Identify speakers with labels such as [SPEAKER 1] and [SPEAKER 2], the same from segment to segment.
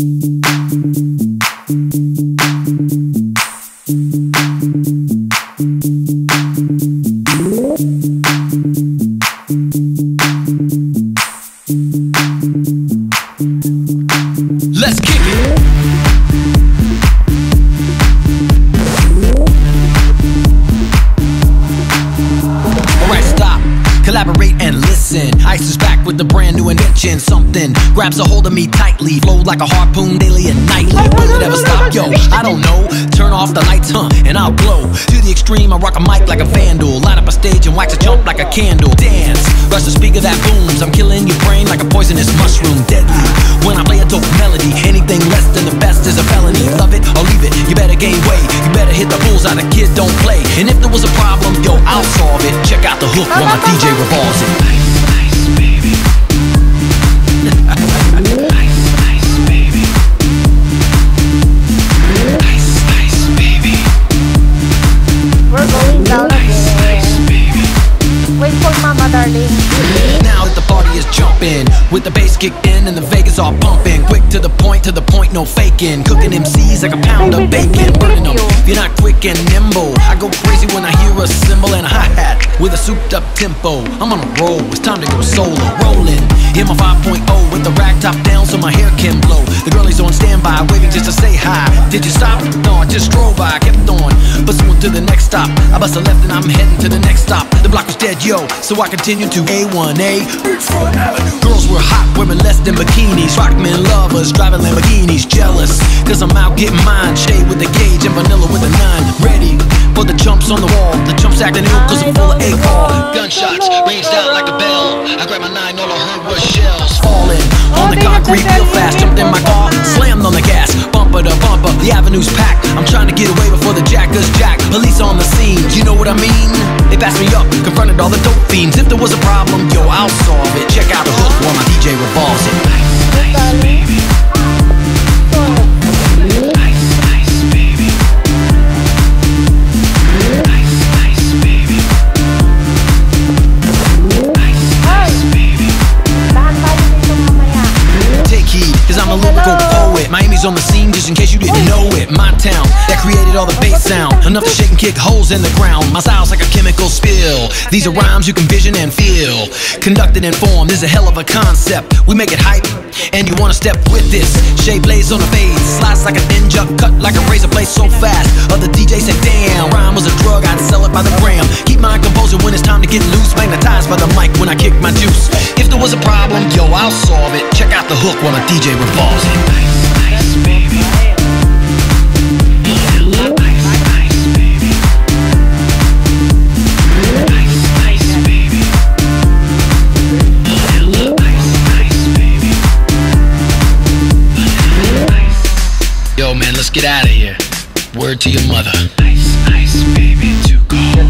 [SPEAKER 1] Let's with the brand new invention. Something grabs a hold of me tightly, flow like a harpoon daily and nightly. Will it ever stop? Yo, I don't know. Turn off the lights, huh, and I'll glow. To the extreme, I rock a mic like a vandal. Light up a stage and wax a jump like a candle. Dance, rush the speaker that booms. I'm killing your brain like a poisonous mushroom, deadly. When I play a dope melody, anything less than the best is a felony. Love it or leave it, you better gain weight. You better hit the bullseye, the kids don't play. And if there was a problem, yo, I'll solve it. Check out the hook while my DJ revolves it. Ha ha ha! With the bass kicked in and the Vegas all pumping. Quick to the point, to the point, no faking. Cooking MCs like a pound of bacon. Burning them. If you're not quick and nimble, I go crazy when I hear a cymbal and a hi hat with a souped up tempo. I'm on a roll, it's time to go solo. Rolling in my 5.0 with the rack top down so my hair can blow. The girlies on standby, waiting just to say hi. Did you stop? No, I just drove by, kept on. Pursuing to the next stop. I bust a left and I'm heading to the next stop. The block was dead, yo, so I continued to A1A. Beachfront Avenue. Girls were hot, women less than bikinis. Rockmen lovers, driving Lamborghinis. Jealous, cause I'm out getting mine. Shade with the gauge and vanilla with a nine. Ready for the jumps on the wall. The jumps acting ill cause I'm full of A-call. Gunshots ranged out like a bell. I grabbed my nine, all I heard was shells falling on the concrete real fast. Jumped in my car, slammed on the gas, bumper to bumper. The avenue's packed. I'm trying Police on the scene, you know what I mean? They passed me up, confronted all the dope fiends. If there was a problem, yo, I'll solve it. Check out the hook while my DJ revolves it. Ice, ice, baby. Miami's on the scene, just in case you didn't know it. My town, that created all the bass sound. Enough to shake and kick holes in the ground. My style's like a chemical spill. These are rhymes you can vision and feel. Conducted in form, this is a hell of a concept. We make it hype, and you wanna step with this. Shade blades on the fade, slice like a ninja, cut like a razor blade so fast. Other DJs say, damn, rhyme was a drug, I'd sell it by the gram. Keep my composure when it's time to get loose. Magnetized by the mic when I kick my juice. If there was a problem, yo, I'll solve it. Check out the hook while my DJ revolves it. Yo, man, let's get out of here. Word to your mother. Ice, ice, baby, too cold.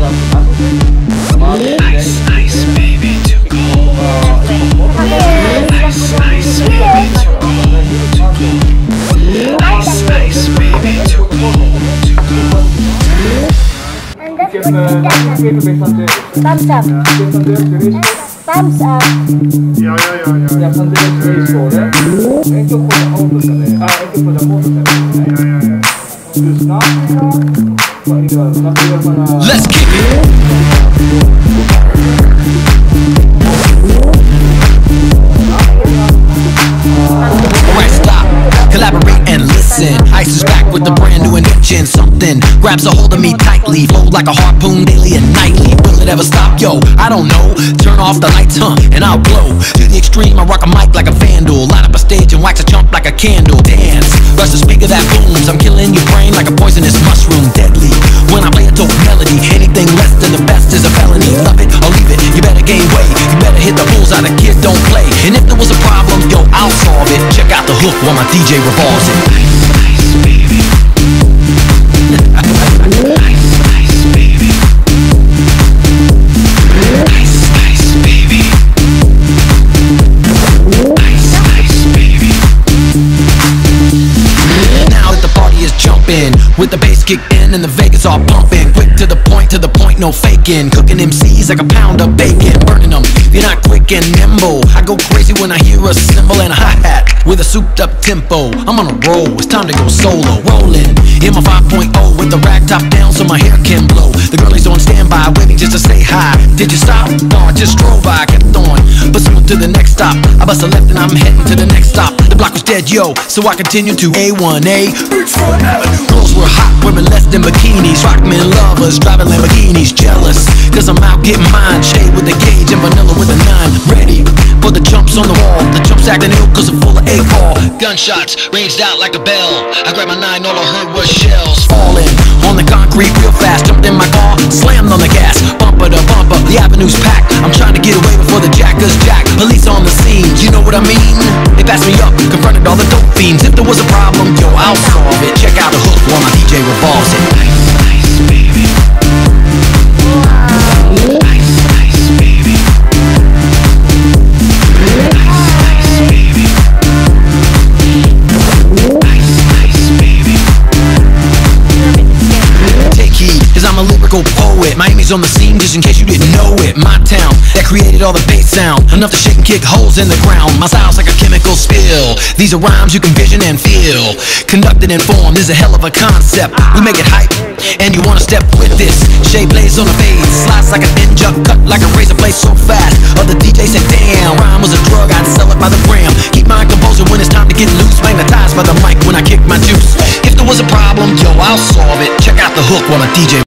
[SPEAKER 1] Ice, ice, baby, too cold. Ice, ice, baby, too cold, too cold. Ice, ice, baby, too cold, too cold.
[SPEAKER 2] And that's
[SPEAKER 3] Vilken,
[SPEAKER 2] what we
[SPEAKER 3] vilken
[SPEAKER 2] done.
[SPEAKER 3] bästa del?
[SPEAKER 2] Thumbs up.
[SPEAKER 3] Bästa del till risk?
[SPEAKER 2] Thumbs up.
[SPEAKER 3] Ja, ja, ja, ja. Jag funderar på risskåret. Inte på den åldersen. Ah, inte på den åldersen. Ja,
[SPEAKER 1] Let's kick it. Stop, collaborate and listen. Ice is back with a brand new invention. Something grabs a hold of me tightly, flow like a harpoon daily and nightly. Will it ever stop? Yo, I don't know. Turn off the lights, huh, and I'll glow. To the extreme, I rock a mic like a vandal. Light up a stage and wax a chump like a candle. Dance, solve it. Check out the hook while my DJ revolves it. Ice, ice, baby. Ice, ice, baby. Ice, ice, baby. Ice, ice, baby. Now that the party is jumping With the bass kicked in and the Vegas all pumping. Quick to the point, to the point, no faking. Cooking MCs like a pound of bacon. Burning them, you're not quick and nimble. I go crazy when I hear a cymbal and a hi hat with a souped up tempo. I'm on a roll, it's time to go solo. Rolling in my 5.0 with the rag top down so my hair can blow. The girlies on standby, waiting just to say hi. Did you stop? No, I just drove by, kept on. But soon to the next stop. I bust a left and I'm heading to the next stop. The block was dead, yo, so I continued to A1A. Beachfront Avenue. Girls were hot, wearing less than bikinis. Rockmen lovers, driving Lamborghinis, jealous. Cause I'm out getting mine. Shade with the gauge and vanilla with a nine. Ready for the jumps on the wall. The jumps acting ill cause I'm full of eight ball. Gunshots raged out like a bell. I grabbed my nine, all I heard was shells falling on the concrete real fast. Jumped in my car, slammed on the gas. Bumper to bumper, the avenue's packed. I'm trying to get away before the jackers jack. Police on the scene, you know what I mean? They passed me up, confronted all the dope fiends. Created all the bass sound. Enough to shake and kick holes in the ground. My style's like a chemical spill. These are rhymes you can vision and feel. Conducted and formed is a hell of a concept. We make it hype, and you wanna step with this. Shade blades on the fade, slice like a ninja, cut like a razor blade so fast. Other DJs say, damn, rhyme was a drug, I'd sell it by the gram. Keep my composure when it's time to get loose. Magnetized by the mic when I kick my juice. If there was a problem, yo, I'll solve it. Check out the hook while my DJ